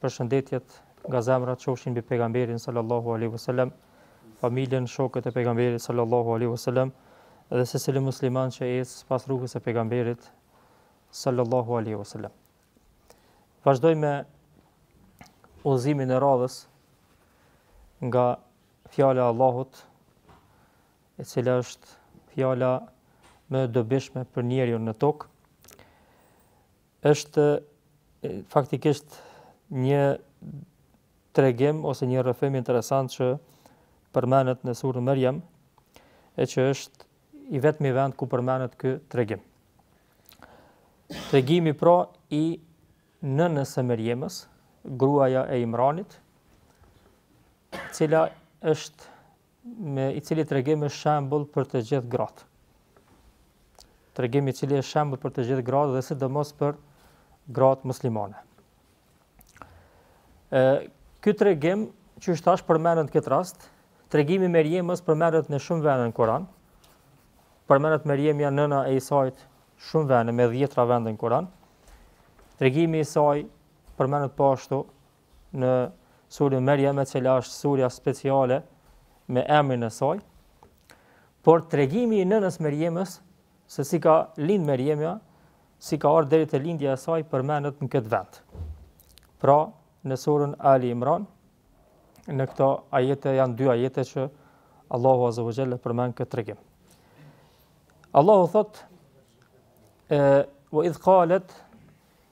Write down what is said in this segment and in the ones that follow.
Përshëndetjet nga zemra qofshin mbi pejgamberin sallallahu alaihi wasallam, familjen, shokët e pejgamberit sallallahu alaihi wasallam dhe secilin musliman që ec pas rrugës së pejgamberit sallallahu alaihi wasallam. Vazdojmë me udhëzimin e radhës nga fjala e Allahut, e cila është fjala më e dobishme për njeriu në tokë. është faktikisht një tregim ose një rrëfim interesant që përmendet në surën Merjem, e që është i vetmi vend ku përmendet ky tregim. Tregimi pra i nënës së Merjemës, gruaja e Imranit, e cila është me i cili tregim është shembull për të gjitha gratë. Tregimi i cili është shembull për të gjitha gratë dhe sidomos për gratë muslimane. E ky tregim që është tash përmendur në këtë rast, tregimi i Merjemës përmendet në shumë vende në Kur'an. Përmendet Merjemja nëna e Isait shumë vende me dhjetra vende në Kur'an. Tregimi i saj përmendet po ashtu në suren Merjem, e cila është surja speciale me emrin e saj. Por tregimi i nënës Merjemës se si ka lind Merjemja, si ka ardhur deri te lindja e saj përmendet në këtë vend. Pra, në suren Ali Imran, në këto ajete janë dy ajete që Allahu Azza wa Jalla përmend këtë tregim. Allahu thot e wa idh qalet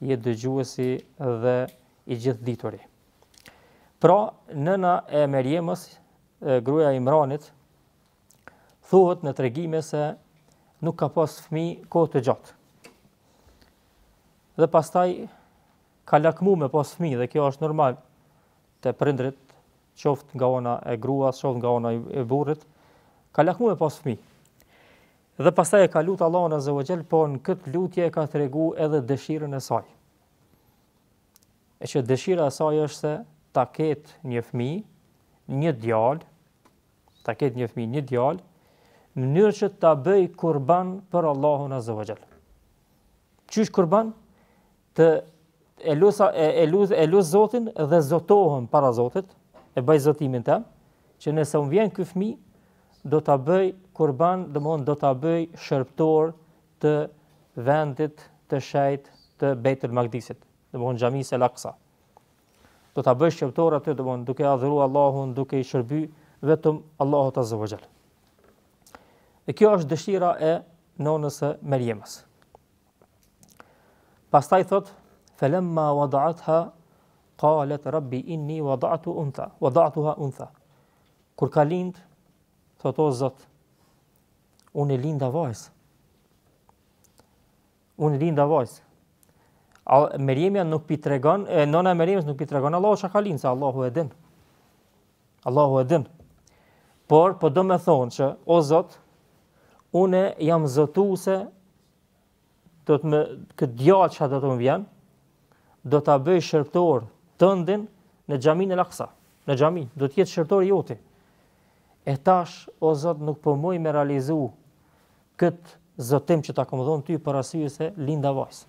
je dëgjuesi dhe i gjithëdituri. Pra, nëna e Merjemës, gruaja e Imranit, thuhet në tregime se nuk ka pas fëmi kohë të gjatë. Dhe pastaj ka lakmu me pas fëmi dhe kjo është normal te prindrit qoftë nga ana e gruas, qoftë nga ana e burrit, ka lakmu me pas fëmi. Dhe pastaj e ka lut Allahun Azza wa Jall, por në këtë lutje e ka tregu edhe dëshirën e saj. E që dëshira e saj është se ta ketë një fmi, një djal, ta ketë një fmi, një djal, në mënyrë që ta bëj kurban për Allahun Azza wa Jall. Qysh kurban? Të, e lus e lus e lus Zotin dhe zotohem para Zotit, e bëj zotimin tem, që nëse m'vjen ky fëmijë, do ta bëj kurban, domthon do ta bëj shërbëtor të vendit të shejt të Beitul Magdisit, domthon xhamisë së El Aksa. Do ta bëj shërbëtor aty, domthon duke adhuru Allahun, duke i shërby vetëm Allahut Azza wa Jall. E kjo është dëshira e nonës së Merjemës. Pastaj thot, "Falamma wada'atha qalet rabbi inni wada'tuha untha, wada'tuha untha." Kur ka lind, thot o Zot, unë linda vajzë. Unë linda vajzë. Merjemja nuk p'i tregon, e nona e Merjemës nuk p'i tregon Allahut çka ka lind, se Allahu e din. Allahu e din. Por po do me thonë që o Zot, unë jam zotu se do të më, këtë djalë që do të më vjen, do ta bëj shërbtor tëndin në xhaminë El Aksa, në xhami, do të jetë shërbtor i joti. E tash, o Zot, nuk po muj me realizu këtë zotim që ta kom dhonë ty për arsye se linda vajzë.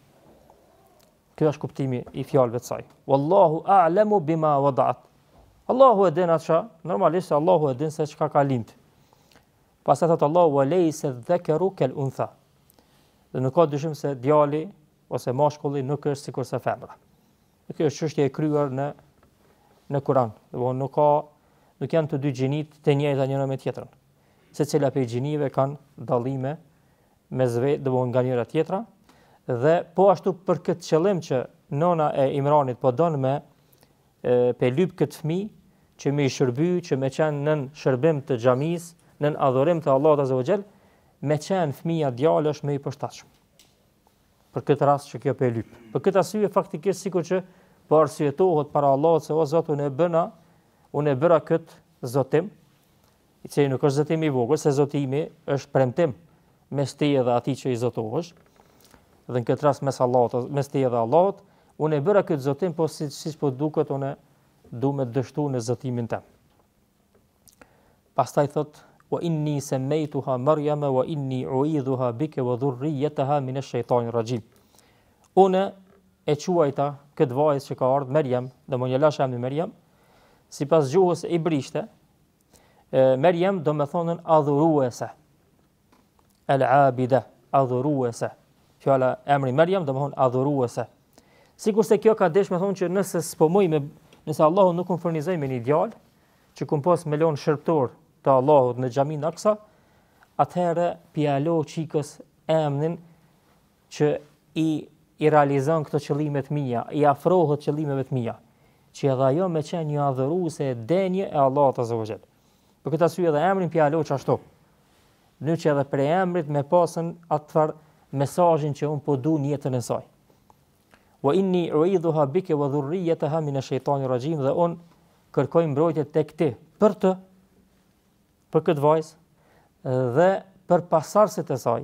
Kjo është kuptimi i fjalëve të saj. Wallahu a'lamu bima wada'at. Allahu e din atë çka, normalisht Allahu e din se çka ka lindë. Pastaj thot Allahu wa laysa dhakaru kal untha. Dhe nuk ka dyshim se djali ose mashkulli nuk është sikurse femra. Dhe kjo është çështje e kryer në në Kur'an. Domethonë nuk ka nuk janë të dy gjinitë të njëjta njëra me tjetrën. Secila prej gjinive kanë dallime mes veti, domethonë nga njëra tjetra. Dhe po ashtu për këtë qëllim që nona e Imranit po don me p'e lyp këtë fëmijë që me i shërby, që me qenë nën shërbim të xhamisë, nën adhurim të Allahut azza wa jall, me qenë fëmija djalë është më i përshtatshëm. Për këtë rast që kjo p'e lyp. Për këtë arsye faktikisht sikur që po arsyetohet para Allahut se o Zot unë e bëna, unë e bëra kët zotim, i cili nuk është zotim i vogël, se zotimi është premtim mes teje dhe atij që i zotohesh. Dhe në këtë rast mes Allahut, mes teje dhe Allahut, unë e bëra këtë zotim, po siç si po duket unë du me dështu në zotimin tem. Pastaj thot wa inni samaituha maryam wa inni uidhuha bika wa dhurriyyataha min ash-shaytanir rajim. Unë e quajta këtë vajzë që ka ardhur Maryam, domethonë ja lashë emrin Maryam, sipas gjuhës hebraishte, Merjem do me thonë adhuruese. El abide, adhuruese. Fjala emri Merjem do me thonë adhuruese. Sikur se kjo ka desh me thonë që nëse s'po moj me, nëse Allahu nuk më furnizoi me një djalë, që kum pasë me lonë shërbtor të Allahut në xhaminë Aksa, atëherë p'ja lo qikës emnin që i i realizon këto qëllime të mia, i afrohet qëllimeve të mia, që edhe ajo me qenë një adhuruese e denjë e Allahut Azza wa Jall. Për këtë arsye edhe emrin p'ja lo ashtu. Në mënyrë që edhe prej emrit me pasë njat farë mesazhin që un po du në jetën e saj. Wa inni uidhuha bika wa dhurriyyataha min ash-shaytanir rajim dhe un kërkoj mbrojtje tek ti për të për këtë vajzë dhe për pasardhësit e saj,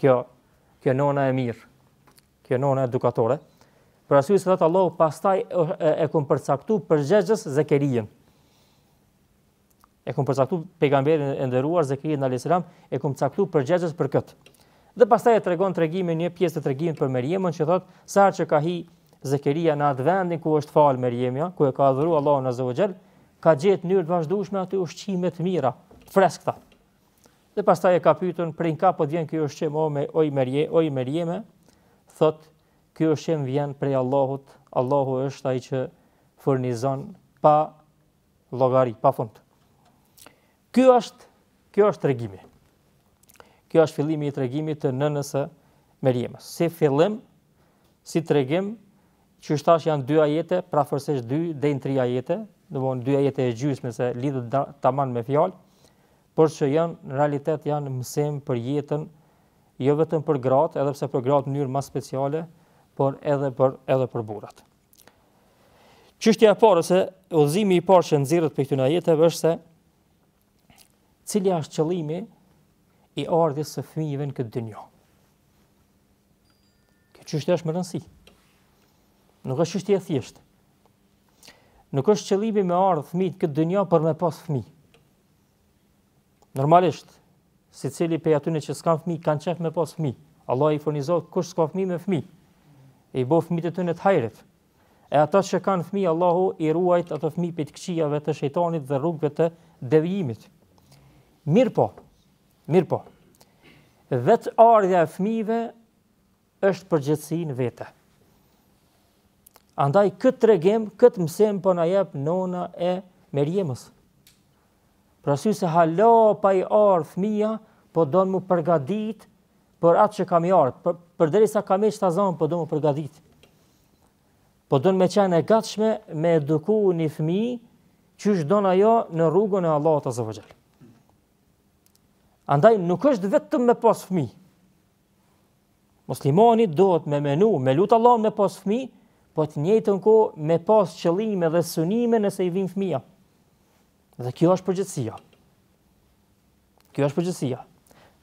Kjo, kjo nona e mirë, kjo nona edukatore, për arsye se thotë Allahu, pastaj e, e, e kem përcaktu përgjegjës Zekerijen. E kem përcaktu pejgamberin e nderuar Zekerijen alejhi selam, e kem përcaktu përgjegjës për këtë. Dhe pastaj e tregon tregimin një pjesë të tregimit për Merjemën që thotë, sa që ka hi Zekerija në atë vendin ku është falë Merjemja, ku e ka adhuru Allahun azze ve xhel, ka gjet mënyrë të vazhdushme aty ushqime t'mira, freskëta. Dhe pastaj e ka pyetur prej nga po vjen ky ushqim o me oj Merje, oj Merjeme, thot ky ushqim vjen prej Allahut, Allahu është ai që furnizon pa llogari, pa fund. Ky është, kjo është tregimi. Kjo është fillimi i tregimit të nënës së Merjemës. Si fillim, si tregim, që është tash janë dy ajete, pra përafërsisht dy dhe në tri ajete, dhe mund dy ajete e gjysë, nëse lidhet taman me fjalë, por që janë në realitet janë mësim për jetën, jo vetëm për gratë, edhe pse për gratë në mënyrë më speciale, por edhe për edhe për burrat. Çështja e parë se udhëzimi i parë që nxirret prej këtyre ajeteve është se cili është qëllimi i ardhjes së fëmijëve në këtë dynja. Kjo çështje është me rëndësi. Nuk është çështje e thjeshtë. Nuk është qëllimi me ardhë fëmijë në këtë dynja për me pas fëmijë. Normalisht, secili prej atyne që s'kanë fëmijë, kanë qef me pas fëmijë. Allahu i furnizoftë kush s'ka fëmijë me fëmijë. I boftë fëmijët e tyne të hajrit. E ata që kanë fëmi, Allahu i ruajt ato fëmi prej të këqijave të shejtanit dhe rrugëve të devijimit. Mirëpo, mirëpo vetë ardhja e fëmive është përgjegjësi në vete. Andaj këtë tregim, këtë mësim po na jep nona e Merjemës. Për arsye se hala pa i ardhë fëmija, po don m'u përgadit për atë që ka me ardhë, për, për derisa ka me qenë shtatzonë, po don m'u përgadit. Po don me qenë e gatshme me eduku një fëmi, qysh don ajo në rrugën e Allahut azze ve xhel. Andaj nuk është vetëm me pas fëmi, Muslimani duhet me menu, me lutë Allahun me pas fmi, po të njëjtën kohë me pas qëllime dhe sunime nëse i vjen fmija. Dhe kjo është përgjegjësia. Kjo është përgjegjësia.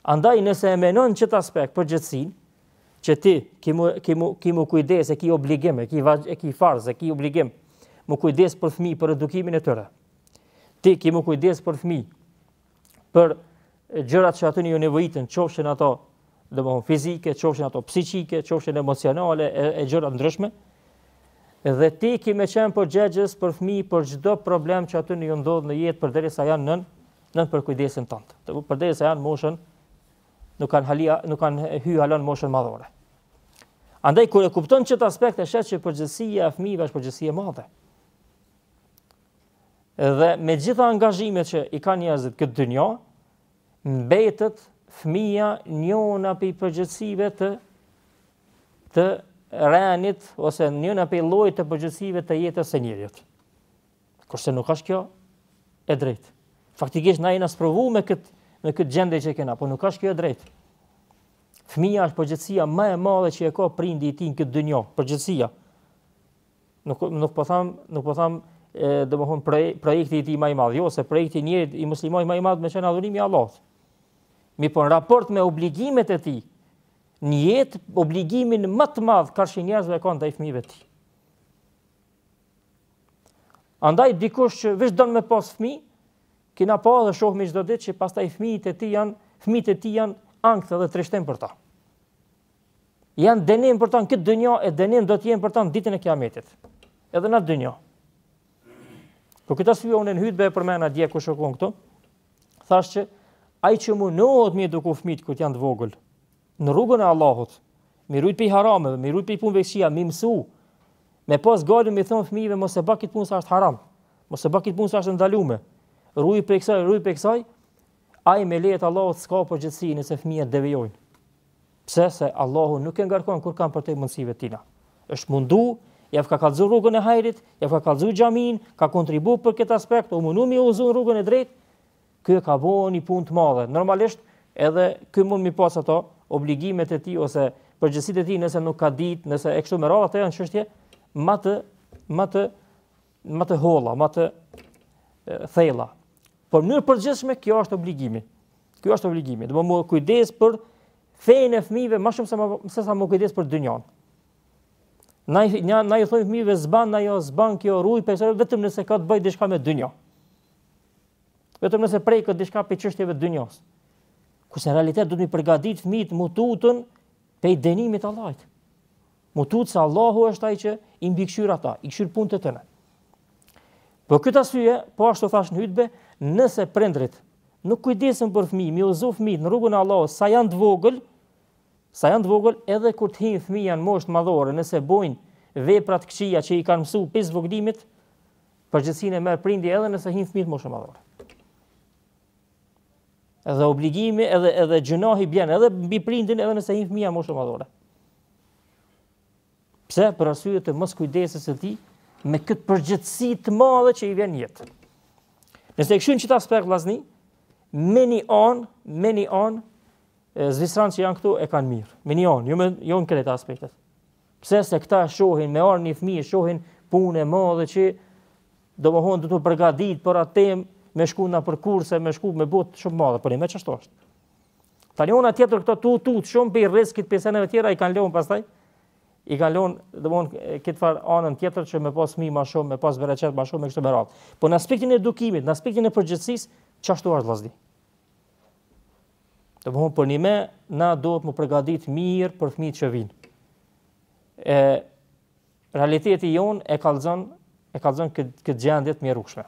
Andaj nëse e menon qëtë aspekt përgjegjësinë, që ti ki mu, ki mu, ki mu kujdes e ki obligim, e ki, vaj, e ki farz, e ki obligim, mu kujdes për fmi, për edukimin e tyre. Ti ki mu kujdes për fmi, për gjërat që atyne ju nevojiten, qofshin ato domthon fizike, qofshin ato psiqike, qofshin emocionale e, e gjëra të ndryshme. Dhe ti ki me qenë përgjegjës për fmi, për çdo problem që atyne ju ndodh në jetë, përderisa janë nën, nën përkujdesin tënd. Përderisa janë moshën, nuk kanë, hala, nuk kanë hy hala n'moshën madhore. Andaj, kur e kupton qët aspekt, e sheh që përgjegjësia e fmive, është përgjegjësi e madhe. Dhe me gjitha angazhimet që i ka njerëzit këtë dynjo, mbetet fëmija njona prej përgjegjësive të, të rendit, ose njona prej llojit të përgjegjësive të jetës së njeriut. Kurse nuk është kjo e drejtë. Faktikisht, na jena sprovu me këtë, me këtë gjendje që kena, po nuk është kjo e drejtë. Fëmija është përgjegjësia ma e madhe që e ka prindi i tij në këtë dynja, përgjegjësia. Nuk nuk po tham, nuk po tham domthon projekti i tij ma i madh, jo se projekti i njerit musliman ma i madh me qenë adhurimi i Allahut. Mirëpo në raport me obligimet e tij, në jetë obligimin më të madh karshi njerëzve e ka ndaj fëmijëve të tij. Andaj dikush që veç don me pas fëmijë, kina pa dhe shohmi çdo ditë që pastaj fëmijët e tij janë, fëmijët e tij janë ankth dhe trishtim për ta. janë dënim për ta në këtë dynja e dënim do të jenë për ta në ditën e kiametit. Edhe në dynja. Për këtë arsye unë në hutbë e përmenda dje kur fola këtu. Thashë që ai që mundohet m'i eduku fëmit kur janë të vogël në rrugën e Allahut, m'i rujt pi harameve, m'i rujt pi punëve t'kshia, m'i mësu. Me pas gajlen me thon fëmijëve mos e bë këtë punë se është haram. Mos e bë këtë punë se është ndaluar. Rruj prej kësaj, rruj prej kësaj. Ai me leje t'Allahut s'ka përgjegjësi nëse fëmijët devijojnë. Pse se Allahu nuk e ngarkon kurkan përtej mundësive t'tina. Është mundu, ja ka kallëzu rrugën e hajrit, ja ka kallëzu xhamin, ka kontribu për këtë aspekt, u mundu m'i udhzu në rrugën e drejtë, ky e ka bo një punë të madhe. Normalisht, edhe ky mund m'i pas ato obligimet e tij, ose përgjegjësitë e tij nëse nuk ka dit, nëse e kështu me radhë, ato janë çështje më të, më të ma të holla, ma të thella. Por në mënyrë të përgjithshme ky është obligimi. Ky është obligimi. Duhet me u kujdes për fenë e fëmijëve më shumë se më se sa me u kujdes për dynjan. Na i na, na i thojmë fëmijëve s'ban, na jo s'ban kjo rrugë, pse vetëm nëse ka të bëjë diçka me dynja. Vetëm nëse preket diçka prej çështjeve të dynjasë. Kurse në realitet duhet m'i përgatit fëmijët me u tut pe dënimit të Allahut. Me u tut se Allahu është ai që i mbikëqyr ata, i kqyr punët e tyre. Për këtë arsye, po ashtu thash në hutbe, nëse prindrit nuk kujdesen për fëmijë, me i udhëzu fëmijët në rrugën e Allahut sa janë të vogël, sa janë të vogël edhe kur të hyjnë fëmija në moshë madhore, nëse bojnë vepra të këqija që i kanë mësuar prej vogëlisë, përgjegjësinë e merr prindi edhe nëse hyjnë fëmijët në moshë madhore. Edhe obligimi, edhe edhe gjynahi bjen edhe mbi prindin edhe nëse hyn fëmija në moshë madhore. Pse? Për arsye të mos kujdesjes së tij me këtë përgjegjësi të madhe që i vjen në jetë. Nëse e kqyrim që ta spekë vllazni, me një anë, me një anë, zviceranët që janë këtu e kanë mirë. Me një anë, jo, me, jo në krejt aspektet. Pse se këta shohin, me ardhë një fmi, shohin punë e madhe që domethënë duhet u përgatit për atë temë, me shku nëpër kurse, me shku me bo mund shumë të madhe, përnjëmend që ashtu është. Tani ana tjetër këto tu u tut shumë prej rrizkit prej seneve tjera i kanë lënë pastaj i kanë lënë domthon këtë far anën tjetër që me pas fëmijë më shumë, me pas bereqet më shumë me kështu me radhë. Po në aspektin e edukimit, në aspektin e përgjegjësisë, qashtu është vëllazëri. Të bëhon përnjëmend, na duhet me u përgatit mirë për fëmijët që vinë. E, realiteti jonë e kallëzon, e kallëzon këtë, këtë gjendje të mjerueshme.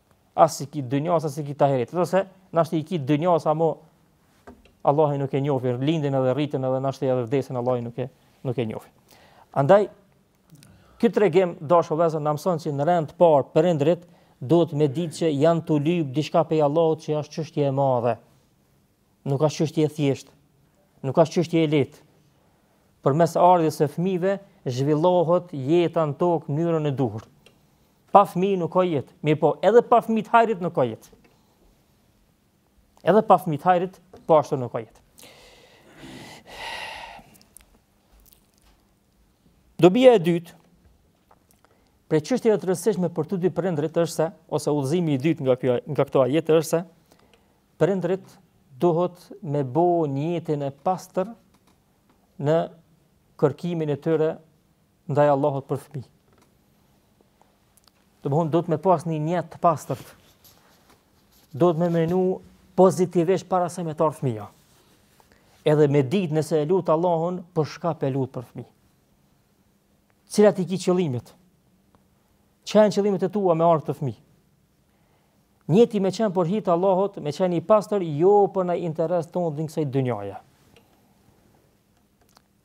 As i ki të dynjasë, as i ki t'ahiretit. Edhe nëse, nashta i ki të dynjasë, ama, Allahun nuk e njofin, lindin edhe rriten edhe nashta edhe vdesin, Allahun nuk e, nuk e njofin. Andaj, ky tregim, të dashur vëllezër, na mëson që në rend të parë, prindërit duhet me ditë që janë tu lypë diçka pej Allahut që është çështje e madhe. Nuk është çështje e thjeshtë. Nuk është çështje e lehtë. Përmes ardhjes e fmive, zhvillohet jeta në tokë në mënyrën e duhur. Pa fëmijë nuk ka jetë, mirëpo edhe pa fëmijë të hajrit nuk ka jetë. Edhe pa fëmijë të hajrit, po ashtu nuk ka jetë. Dobija e dytë, prej çështjeve të rëndësishme për të dy prindërit është se, ose udhëzimi i dytë nga, kjo, nga këto ajete është se, prindërit duhet me bo njetin e pastër në kërkimin e tyre ndaj Allahut për fëmijë. Do të thotë duhet me pas një njet të pastërt. Duhet me menu pozitivisht para se me të ardhë fëmija. Edhe me ditë nëse e lutë Allahun, për shka pe lutë për fëmi. Cilat i ki qëllimet? Çka janë qëllimet e tua me t'ardhë fëmi? Njeti me qenë për hir të Allahut, me qenë i pastër, jo për një interes të ndonjë kësaj dynjaje.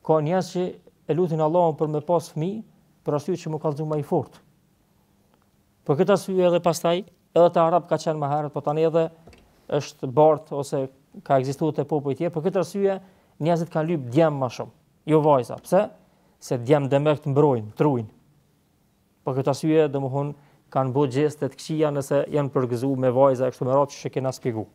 Ka njerëz që e lutin Allahun për me pas fëmijë, për arsye që m'u kallzu ma i fort. Për këtë arsye edhe pastaj edhe te arabët ka qenë ma herët, po tani edhe është bart ose ka ekzistuar te popujt tjerë. Për këtë arsye njerëzit kanë lyp djem ma shumë, jo vajza. Pse? Se djem demek t'mbrojnë, t'rujnë. Për këtë arsye, domthonë, kanë bo gjeste të këqija nëse janë përgëzu me vajza e kështu me radhë që e kena shpjegu.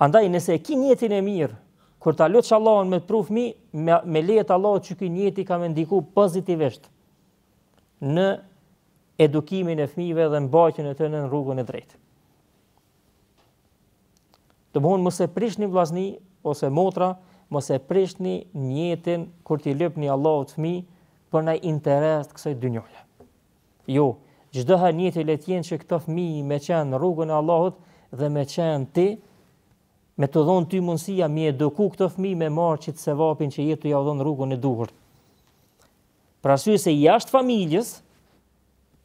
Andaj nëse e ki njetin e mirë, kur ta lutsh Allahun me t'pru fëmi, me, me leje t'Allahut qiky njeti ka me ndiku pozitivisht në edukimin e fëmijve dhe mbajtjen e tyne n' rrugën e drejtë. Domethon mos e prishni vllazni ose motra, mos e prishni njetin kur t'i lypni Allahut fmi për naj interes të kësaj dynjaje. Jo, gjithherë njeti le t'jenë që këto fmi me qenë në rrugën e Allahut dhe me qenë ti, me të dhonë ty mundësia mi eduku këto fmi me marrë qat sevapin që je tu ja dhonë rrugën e duhur. Për arsye se jashtë familjes,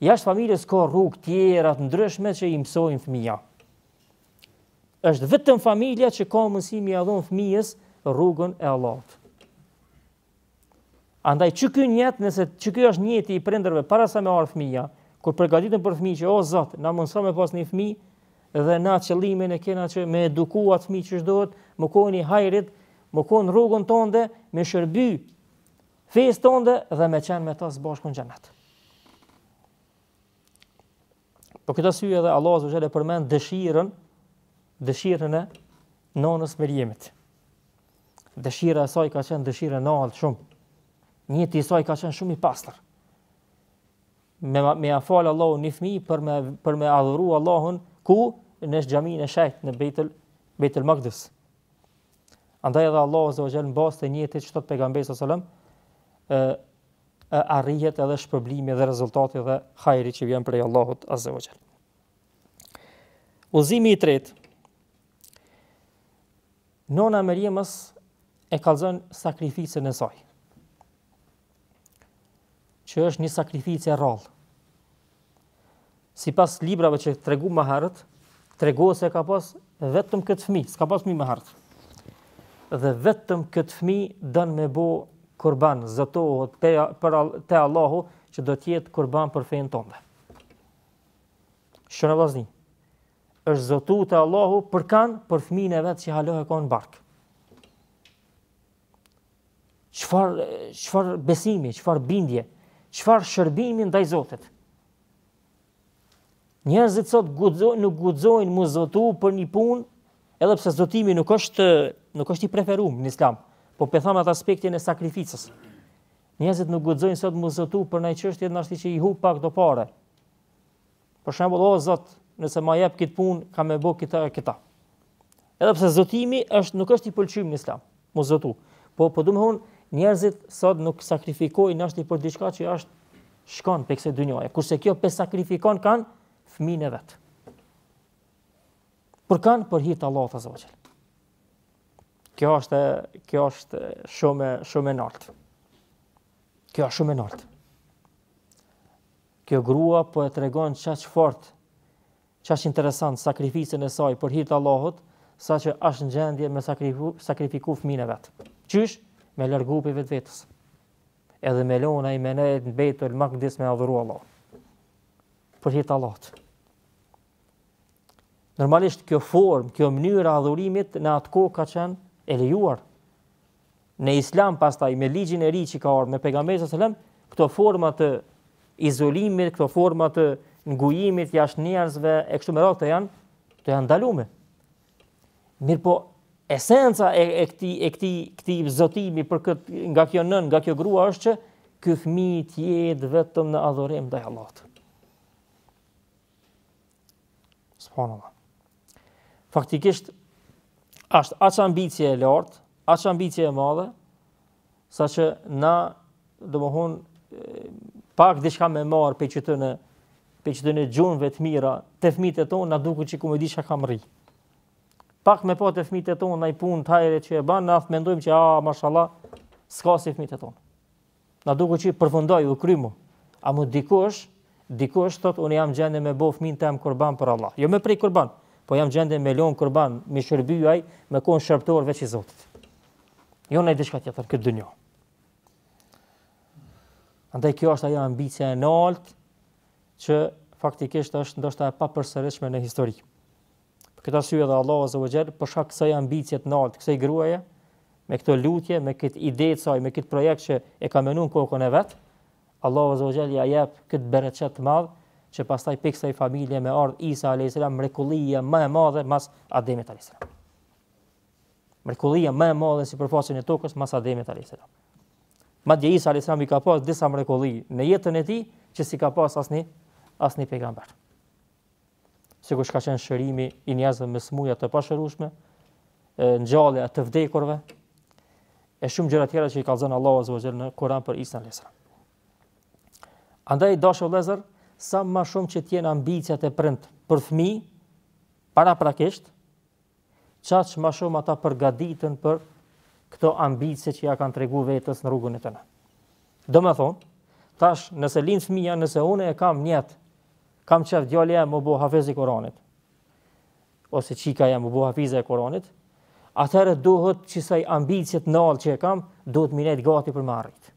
Jashtë familjes ka rrugë tjera të ndryshme që i mësojnë fëmija. Është vetëm familja që ka mundësi me ja dhonë fëmijës rrugën e Allahut. Andaj qiky njet, nëse qiky është njeti i prindërve para sa me ardhë fëmija, kur përgatiten për fëmi që o zot, na mundëso me pas një fëmi dhe na qëllimin e kena që me eduku atë fëmi qysh duhet, me konë i hajrit, me konë n'rrugën tonde, me i shërby fesë tonde dhe me qenë me ta së bashku në xhenet. Për këtë arsye edhe Allahu azze ve xhel e përmend dëshirën, dëshirën e nonës Meriemit. Dëshira e saj ka qenë dëshirë e nalt shumë. Njeti i saj ka qenë shumë i pastër. Me me ia fal Allahu një fëmijë për me për me adhuru Allahun ku në xhaminë e shejtë në Bejtul Bejtul Makdis. Andaj edhe Allahu azze ve xhel në bazë të njetit siç thotë pejgamberi sallallahu alajhi wasallam arrihet edhe shpërblimi dhe rezultati dhe hajri që vjen prej Allahut azze ve xhel. Udhëzimi i tretë. Nona e Meriemes e kallzon sakrificën e saj. që është një sakrificë e rrallë. Sipas librave që tregum ma herët, tregohet se ka pas vetëm këtë fëmijë, s'ka pas fmi ma herët. Dhe vetëm këtë fëmijë don me bo kurban, zotohet te Allahu që do të jetë kurban për fenë tonde. Shihni vllazni. Është zotu te Allahu për kanë për fëmijën e vet që hala e ka n'bark. Çfarë, çfarë besimi, çfarë bindje, çfarë shërbimi ndaj Zotit. Njerëzit sot guxo, nuk guxojnë mu zotu për një punë, edhe pse zotimi nuk është, nuk është i preferum në islam, po pe tham atë aspektin e sakrificës. Njerëzit nuk guxojnë sot mu zotu për naj çështje nashti që i hup pak do pare. Për shembull, o Zot, nëse ma jep këtë punë, kam me bo këta e këta. Edhe pse zotimi është nuk është i pëlqym në Islam, mu zotu. Po po du me thonë njerëzit sot nuk sakrifikojnë as për diçka që është shkon prej kësaj dynjaje. Kurse kjo pe sakrifikon kan, fmin e vet. Për kan për hir të Allahut azza wa xhel. Kjo është kjo është shumë shumë e nartë. Kjo është shumë e nartë. Kjo grua po e tregon aq fort, aq interesant sakrificën e saj për hir të Allahut, saqë asht në gjendje me sakrifiku fmin e vet. Qysh? Me largu prej vetvetes. Edhe me lon ai me nejt në Bejtul Makdis me adhuru Allahun. Për hir të Allahut. Normalisht kjo formë, kjo mënyrë e adhurimit në atë kohë ka qenë e lejuar. Në Islam pastaj me ligjin e ri që ka ardhur me pejgamberin sallallahu alajhi wasallam, këto forma të izolimit, këto forma të ngujimit jashtë njerëzve e kështu me radhë të janë të janë ndalu. Mirëpo esenca e e këtij e këtij këtij zotimi për kët nga kjo nënë, nga kjo grua është që ky fëmijë të jetë vetëm në adhurim ndaj Allahut. Subhanallah. Faktikisht është aq ambicie e lartë, aq ambicie e madhe, saqë na domethonë pak diçka me marr pe qytë në pe qytë në gjunve të mira, te fmijtë e tonë na duket që kushedi çka kam rrit. Pak me pa te fmijtë e tonë naj punë të hajrit që e bën, na mendojmë që ah mashallah, s'ka si fmijtë e tonë. Na duket që përfundoi, u krym. A mund dikush, dikush thotë unë jam gjendje me bo fmin tem kurban për Allah. Jo me pre kurban, po jam gjendje me lon kurban, me shërby ai, me kon shërbëtor veç i Zotit. Jo në diçka tjetër këtë dynjo. Andaj kjo është ajo ambicia e nalt që faktikisht është ndoshta e papërsëritshme në histori. Për këtë arsye edhe Allahu azza wa xhel për shkak kësaj ambicie të lartë kësaj gruaje, me këtë lutje, me këtë ide të saj, me këtë projekt që e ka menuar kokën e vet, Allahu azza wa xhel ia jep këtë bereqet të madh që pastaj prej kësaj familje me ardh Isa alayhis salam mrekullia më e madhe mas Ademit alayhis salam. Mrekullia më e madhe sipërfaqen e tokës mas Ademit alayhis salam. Madje Isa alayhis salam i ka pas disa mrekulli në jetën e tij që s'i ka pas asnjë asnjë pejgamber. sikur ç'ka qenë shërimi i njerëzve me smuja të pashërushme, ngjallja e të vdekurve, e shumë gjëra tjera që i ka thënë Allahu azza në Kur'an për Isa alayhis salam. Andaj të dashur vëllezër, sa më shumë që të jenë ambiciat e prindit për fëmijë para praktikisht, aq më shumë ata përgatiten për këto ambicie që ja kanë tregu vetes në rrugën e tyre. Do me thonë, tash nëse lind fëmija, nëse unë e kam nijet Kam qejf djali jem m'u bo hafiz i Kuranit, ose çika jem m'u bo hafize e Kuranit, atëherë duhet që asaj ambicjes të naltë që e kam, duhet me nejtë gati për me arrit.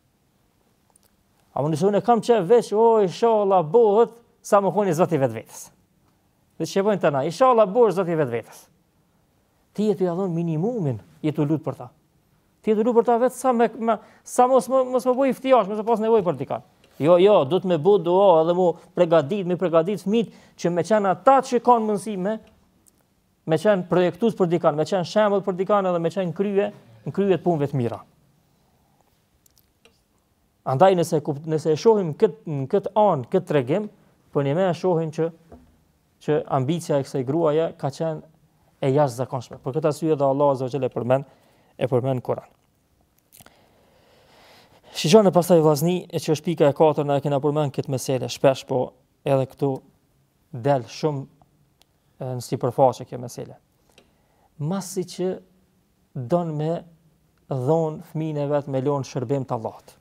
Ama nëse unë e kam qejf veç, o, inshalla bohet, sa me kon i zoti i vetë vetes. Dhe ç'thojnë te na, inshalla bohet i zoti i vetë vetes. Ti je tu ja dhonë minimumin, je tu u lutë për ta. Ti je tu lyp për ta veç sa me, me sa mos me mos me pas ihtijaç, mos me pas nevojë për dikon. Jo, jo, duhet me bo dua edhe m'u përgatit, me përgatit fëmijët që me kanë ata që kanë mundësi me me kanë projektues për dikon, me kanë shembull për dikon edhe me kanë krye, në krye të punëve të mira. Andaj nëse nëse e shohim kët në kët an, kët tregim, po na me e shohim që që ambicia e kësaj gruaje ka qenë e jashtëzakonshme. Për këtë arsye dhe Allahu azza wa jalla e përmend e përmend në Kur'an. Shiqoni pastaj vllazni, e që është pika e katërt ne e kena përmen këtë mesele, shpesh po edhe këtu del shumë në sipërfaqe kjo mesele. Masi që don me dhonë fminë e vet me lonë në shërbim të Allahut.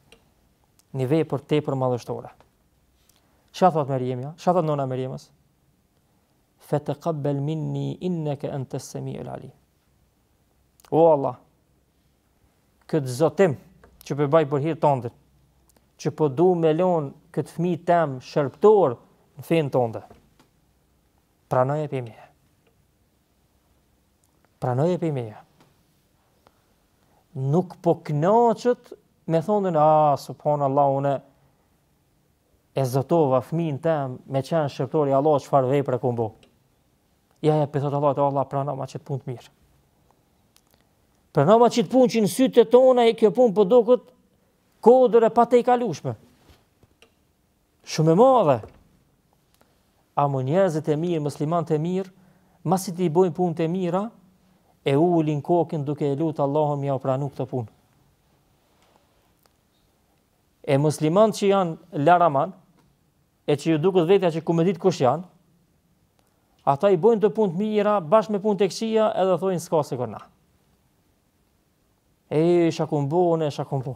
Një vepër tepër madhështore. Çfarë thot Meriemja? Çfarë thot nona e Meriemes? Fataqabbal minni innaka anta as-sami'ul ali. O Allah, këtë zotim që po bëj për hir tondin, që po du me lon këtë fëmijë tem shërbëtor në fenë tonde. Pranoje prej meje. Pranoje prej meje. Nuk po knaqet me thonën, a, ah, subhanallah, une, e zotova fëmin tem me qenë shërbëtor i Allahut, çfarë vepre kom bo. Jo, jo, po thot Allahut, Allah pranoma qëtë pun të mirë. Pranoma qëtë pun që në sytë tona e kjo pun po po duket kodër e patejkalushme. Shumë e madhe. Ama njerëzit e mirë, muslimant e mirë, masi t'i bojnë punt e mira, e u ulin kokën duke e lutë Allahun m'jau pranu këtë punë. E muslimanët që janë laraman, e që ju duket vetja që ku me ditë kush janë, ata i bojnë të punë të mira, bashkë me punë të këqia, edhe thojnë s'ka se kërna. E i shakun bo, në e shakun bo.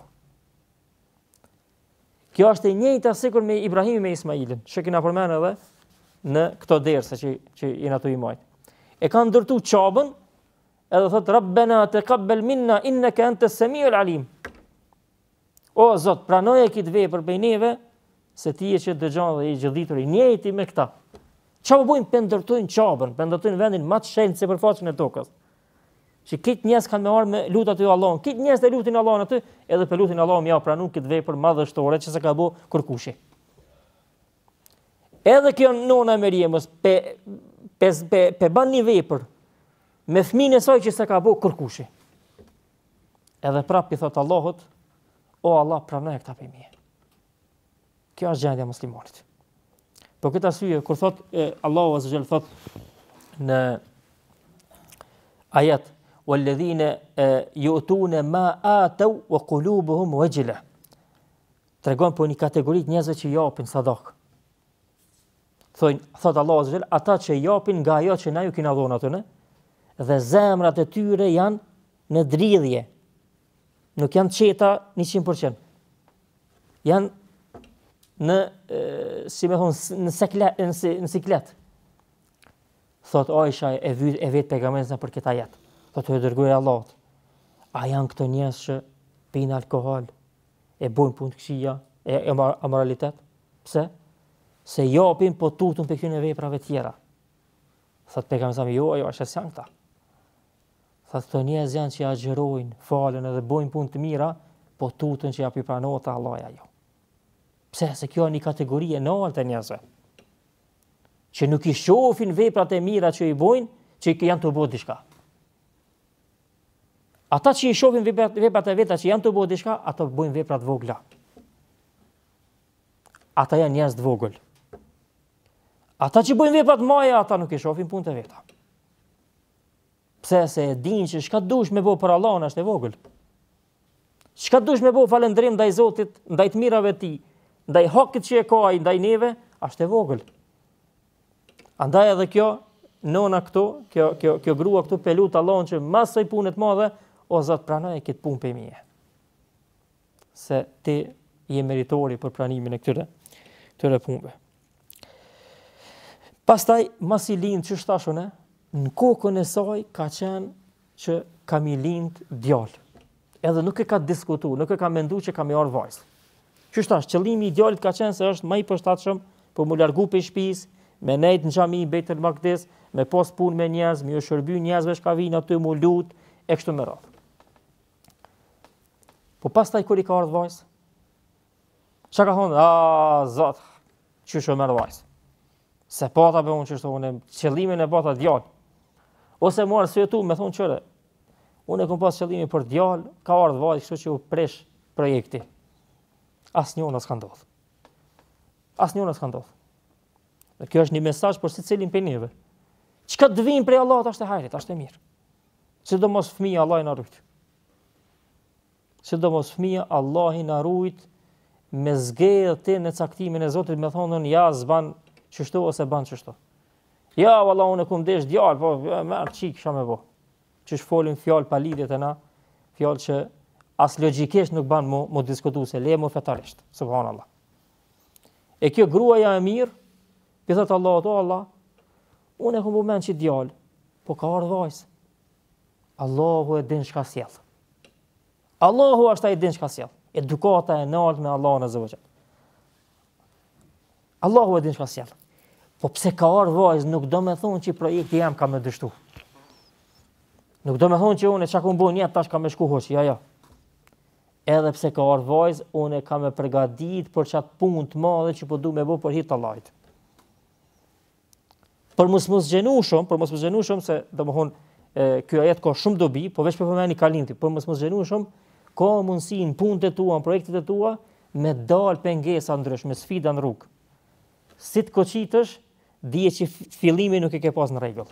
Kjo është e njëjtë asikur me Ibrahimin me Ismailin, që kina përmenë edhe në këto derse që, që i në të i majtë. E kanë ndërtu qabën, edhe thotë, Rabbena tekabbel minna, inne ke ente semiul alim. O Zot, pranoje këtë vepër prej neve, se ti je që dëgjon dhe i gjithëditur. Njëjtë me këta. Çfarë po bojnë, pe ndërtojnë qabën, pe ndërtojnë vendin ma të shenjtë n'sipërfaqen e tokës. Që krejt njerëzit kanë me ardhë me lut aty Allahun, krejt njerëzit e lutin Allahun aty, edhe pe lutin Allahun m'ja pranu këtë vepër madhështore që s'e ka bo kurkushi. Edhe kjo nona e Meriemës pe pe pe, pe ban një vepër me fëmin e saj që s'e ka bo kurkushi. Edhe prapë i thotë Allahut, o Allah, pranoje këta pej meje. Kjo është gjendja muslimonit. Për këtë arsye, kur thotë Allahu Azza Jall thotë në ajet, "Walladhina yu'tuna ma atu wa qulubuhum wajila." Tregon për një kategori të njerëzve që japin sadakë. Thon, thot Allahu azza jall, ata që japin nga ajo që na ju kina dhënë atyne dhe zemrat e tyre janë në dridhje. Nuk janë qeta 100%. Jan në e, si më thon në siklet në, se, në siklet. Thot Aisha e ve e veta pejgamberin a.s. për këtë ajet. Thot o i dërguari i Allahut. A janë këta njerëz që pinë alkool e bojn punë të këqija e, e, amoralitet? Pse? Se japin po tutën pej këtyne veprave tjera. Thot pejgamberi a.s. jo, ajo është s'janë këta. Thot këta njerëz janë që agjërojnë, falen edhe bojnë punë të mira, po tutën që a p'i pranohet te Allahu a jo. Pse? Se kjo është një kategori e lartë e njerëzve. Që nuk i shohin veprat e mira që i bojnë, që janë tu bo diçka. Ata që i shohin veprat e veta që janë tu bo diçka, ata bojnë vepra të vogla. Ata janë njerëz të vogël. Ata që bëjnë vepra t'mdhaja, ata nuk i shofin punët e veta. Pse? Se e din që shka dush me bo për Allahun është e vogël. Shka dush me bo falendrim ndaj Zotit, ndaj të mirave t'tij, ndaj hakit që e ka ai ndaj neve, është e vogël. Andaj edhe kjo, nona këtu, kjo, kjo, kjo grua këtu pe lut Allahun qe mas asaj pune t'madhe, o Zot pranoje këtë punë pej meje. se ti je meritori për pranimin e këtyre këtyre punëve. Pastaj mas i lind qeshtu në kokën e saj ka qenë që ka me lind djal. Edhe nuk e ka diskutu, nuk e ka mendu që ka me ardh vajzë. Qetash, qëllimi i djalit ka qenë se është më i përshtatshëm për mu largu prej shpis, me nejt në xhami, n'Bejtul Makdis, me pas pun me njerëz, me ju shërby njerëzve çka vijnë aty mu lut, e kështu me radhë. Po pastaj kur i ka ardh vajzë? Çka ka thonë? Ah, zot. Qysh more vajzë. Se pata bo unë qeshtu, unë qëllimin e pata djal. Ose me u arsyetu me thon qyre. Unë e kam pas qëllimin për djal, ka ardh vajzë, kështu që u prish projekti. Asnjona s'ka ndodh. Asnjona s'ka ndodh. Dhe kjo është një mesazh për secilin prej neve. Çka të vijnë prej Allahut është e hajrit, është e mirë. Sidomos fëmija Allahi na rujt. Sidomos fëmija Allahi na rujt me u përzi ti në caktimin e Zotit me thonë unë ja s'ban qështu ose ban qështu. Ja, valla, unë e kum dash djal, po m'erdh çikë, çka me bo. Qeshtu folin fjalë pa lidhjet e na, fjalë që as logikisht nuk ban mu, mu diskutu se le ma fetarisht, subhanallah. E kjo gruaja e mirë, po i thotë Allahut, o Allah, Unë e kum bo men qi djal, po ka ardh vajz. Allahu e din çka sjell. Allahu është ai din çka sjell. Edukata e nalt me Allahun azza wa Allahu e din çka sjell. Po, pse ka ardh vajz, nuk do me thonë që projekti jem ka me dështu. Nuk do me thonë që unë çka kum bo nijet, tash ka me shku huq, ja, ja. Edhe pse ka ardh vajz, unë e kam me pregatit për qatë punë të madhe që po du me bo për hir t'Allahit. Për mos me u zgjeru shumë, për mos me u zgjeru shumë se domthon ky ajet ka shumë dobi, po veç po e përmeni kalimthi, për mos me u zgjeru shumë, ka mundësi në punët e tua, në projektet e tua, me dal pengesa të ndryshme, sfida në rrugë. Si të hoqësh dorë, dije që fillimi nuk e ke pas në rregull.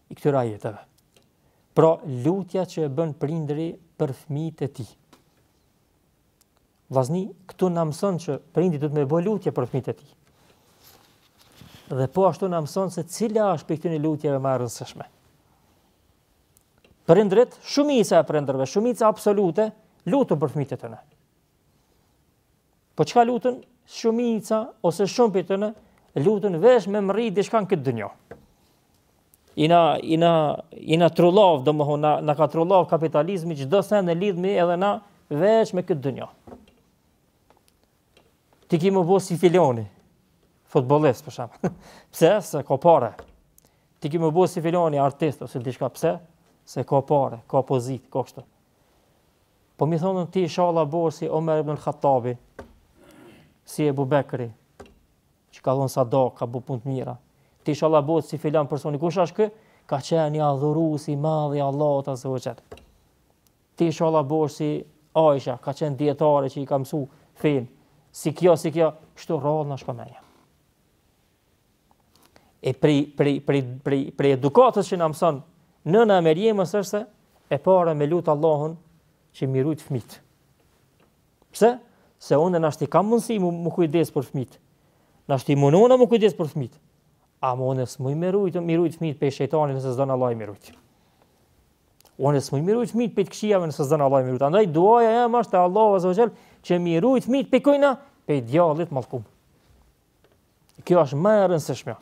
i këtyre ajeteve. Pra, lutja që e bën prindi për fëmijët e tij. Vllazni këtu na mëson që prindi duhet me bo lutje për fëmijët e tij. Dhe po ashtu na mëson se cila është prej këtyre lutjeve ma e rëndësishme. Prindrit, shumica e prindërve, shumica absolute luten për fëmijët e tyre. Po çka luten? Shumica ose shumë prej tyre luten veç me mri diçka në këtë dynja. E na, e na, na trullav domthon na na ka trullav kapitalizmi çdo sen e lidhim edhe na veç me këtë dynja. Ti ki me u bo si filani futbollist për shembull. Pse? Se ka pare. Ti ki me u bo si filani artist ose diçka pse? Se ka pare, ka pozitë, ka kështu. Po m'i thonë ti ishalla bo si Omer ibn Khattabi, si Ebu Bekri, që ka dhonë sadaka, bu punë të mira. Ti ishalla bo si filan personi, kush ashtë ky? Ka qenë një adhurus i madh i Allahut azze ve xhel. Ti ishalla bo si Aisha, ka qenë dijetare që i ka mësu fmijt. Si kjo, si kjo, kështu rrallë na shkon menja. E prej, prej, prej, prej, prej edukatës që na mëson nëna e Merjemes është se e para me lutë Allahun që m'i rujtë fmijt. Pse? Se unë nashta kam mundësi mu, mu kujdes për fmijt. Nashta mundona mu kujdes për fmijt. Ama unë s'muj me rujtë, m'i rujtë fmijt prej shejtani nëse s'don Allahu m'i rujtë. Unë s'muj m'i rujtë fmijt prej të këqijave nëse s'don Allahu m'i rujtë. Andaj duaja jeme ashtë te Allahu që m'i rujtë fmijt prej kujna, prej djallit mallkum. Kjo është më e rëndësishmja.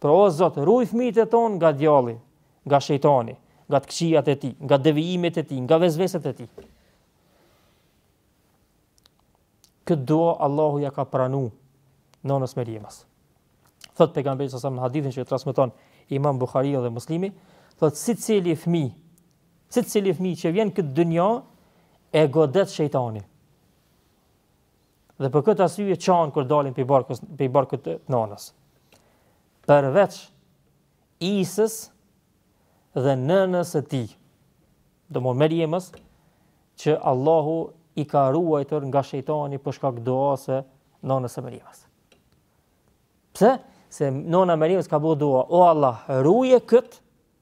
Pra o Zot, ruaj fëmijët e tonë nga djalli, nga shejtani, nga të këqijat e tij, nga devijimet e tij, nga vesveset e tij. Këtë dua Allahu ia ka pranu nënës Merjemes. Thotë pejgamberi alejhi selam në hadithin që e transmeton Imam Buhariu dhe Muslimi, thotë secili fëmijë, secili fëmijë që vjen n'këtë dynja e godet shejtani. Dhe për këtë arsye qan kur dalin prej barkës, prej barkut të nënës. Përveç Isës dhe nënës së tij. Domethënë Merjemes që Allahu i ka ruajtur nga shejtani për shkak të duas së nënës së Merjemes. Pse? Se nëna e Merjemes ka bë dua, o Allah, ruje kët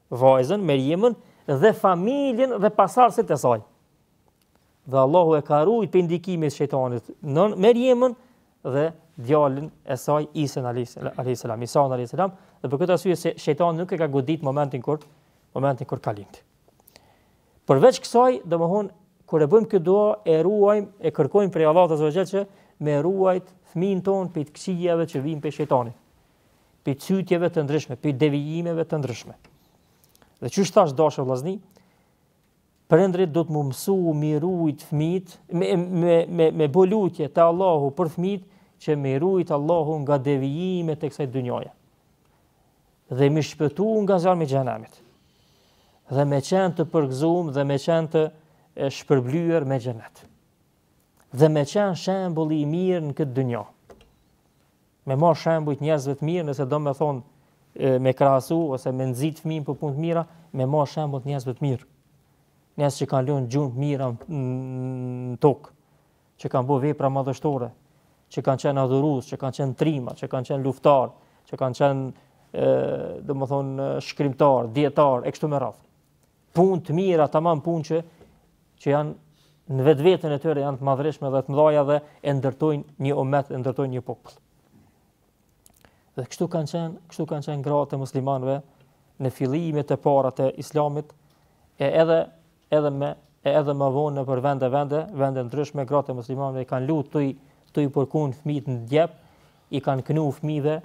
vajzën Merjemen dhe familjen dhe pasardhësit e saj. Dhe Allahu e ka ruajt prej ndikimit të shejtanit Merjemen dhe djalin e saj Isa alayhis salam, Isa alayhis salam, dhe për këtë arsye se shejtani nuk e ka godit momentin kur momentin kur ka lind. Përveç kësaj, domthon kur e bëjmë këtë dua e ruajmë e kërkojmë prej Allahut azza xhel që me ruajt fëmijën tonë prej të këqijave që vijnë prej shejtanit. prej cytjeve të ndryshme, prej devijimeve të ndryshme. Dhe qysh thash, dashur vllazni, prindërit duhet m'u mësu m'i rujt fmijt, me, me, me, me bo lutje te Allahu për fmijt, që m'i rujt Allahu nga devijimet e kësaj dynjaje. Dhe m'i shpëtu nga zjarmi i xhehenemit. Dhe me qenë të përgëzum dhe me qenë të shpërblyer me xhenet. dhe me qenë shembull i mirë në këtë dynja. Me marrë shembull të njerëzve të mirë, nëse domethonë, me krahasu, ose me nxit fëmijën për punë të mira, me marrë shembull të njerëzve të mirë. Njerëz që kanë lënë gjurmë të mira në tokë, që kanë bërë vepra madhështore, që kanë qenë adhurus, që kanë qenë trima, që kanë qenë luftarë, që kanë qenë, domethonë, shkrimtarë, dijetarë, e kështu me radhë. Punë të mira, tamam punë që që janë në vetveten e tyre janë të madhreshme dhe të mdhaja dhe e ndërtojnë një umet, e ndërtojnë një popull. Dhe kështu kanë qenë, kështu kanë qenë gratë e muslimanëve në fillimet e para të Islamit e edhe edhe me e edhe më vonë në për vende vende, vende ndryshme gratë e muslimanëve i kanë lut tuj i përkun fëmijët në djep, i kanë knu fëmijëve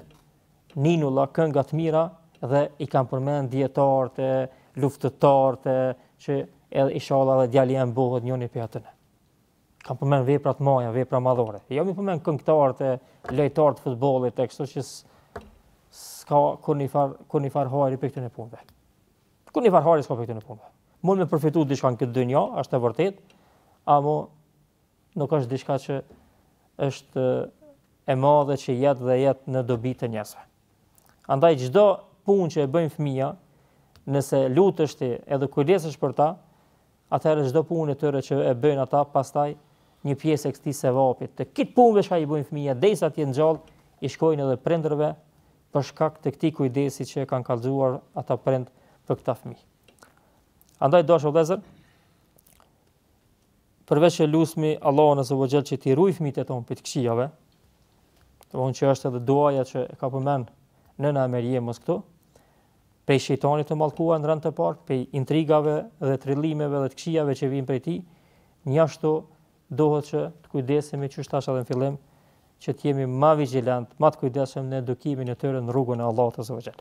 Ninulla kënga të mira dhe i kanë përmend dijetarët e luftëtarët e që edhe inshallah edhe djali jem bohet njëni prej atyne. Kanë përmend vepra të mdhaja, vepra madhore. Jo mi përmend këngëtarët e lojtarët e futbollit e kështu që s'ka kurrnjëfar, kurrnjëfar hajri prej këtyne punëve. Kurrnjëfar hajri s'ka prej këtyne punëve. Mund me përfitu diçka në këtë dynja, është e vërtet, amo nuk është diçka që është e madhe që jet dhe jet në dobi të njerëzve. Andaj çdo punë që e bëjnë fëmija, nëse lutesh ti edhe kujdesesh për ta, atëherë çdo punë e tyre që e bëjnë ata, pastaj një pjesë e këtij sevapit të këtyre punëve çka i bëjnë fëmija, derisa t'jenë gjallë, i shkojnë edhe prindërve për shkak të këtij kujdesi që e kanë kallëzuar ata prind për këta fëmi. Andaj do është o Përveç e lusim Allahun azza wa jall që t'i ruajë fëmijët tanë prej të këqijave. Domthonjë që është edhe duaja që e ka përmend nëna e Merjemës këtu, prej shejtanit të mallkuar në rend të parë, prej intrigave dhe trillimeve dhe të këqijave që vijnë prej tij, njashtu duhet që të kujdesemi që është edhe në fillim, që të jemi ma vigjilent, ma të kujdesshëm në edukimin e tyre në rrugën e Allahut azza wa jall.